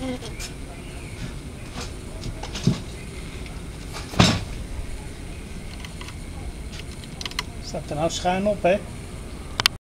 Staat er nou schuin op, hè?